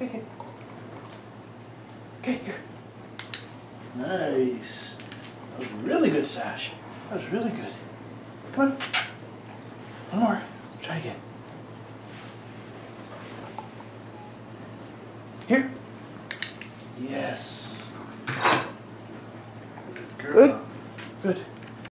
Okay. Okay, here. Nice. That was a really good sash. That was really good. Come on. One more. Try again. Here. Yes. Good. Good. Good.